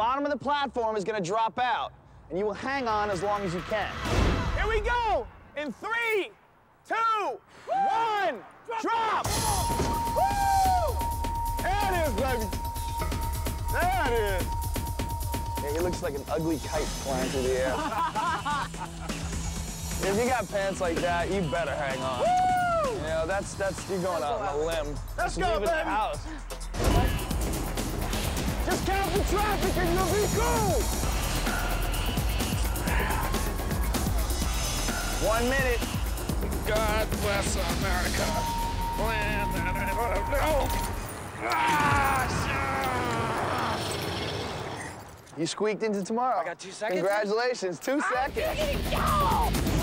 bottom of the platform is gonna drop out, and you will hang on as long as you can. Here we go! In three, two, one, drop! Woo! There it is, baby. There it is. Yeah, he looks like an ugly kite flying through the air. if you got pants like that, you better hang on. Woo! You know, that's, that's, you're going out on a limb. Let's Just go, leave baby. the house. Just count the traffic and you'll be cool. One minute. God bless America. Land and no. Ah, You squeaked into tomorrow. I got two seconds? Congratulations, two seconds.